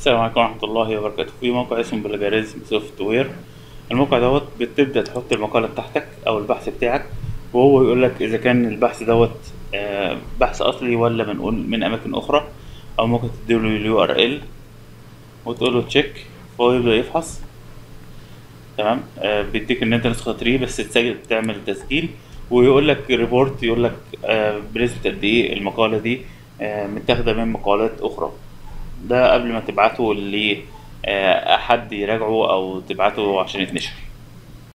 السلام عليكم ورحمة الله وبركاته. في موقع اسمه Plagiarism Software الموقع دوت بتبدأ تحط المقالة بتاعتك أو البحث بتاعك وهو يقول لك إذا كان البحث دوت آه، بحث أصلي ولا منقول من أماكن أخرى أو ممكن تديله ال URL وتقول له check فهو يبدأ يفحص. تمام؟ آه، بيديك إن أنت نسخة free بس تسجل تعمل تسجيل ويقول لك report يقول لك آه، بنسبة قد إيه المقالة دي متاخدة من مقالات أخرى. ده قبل ما تبعته لحد يراجعه أو تبعته عشان يتنشر.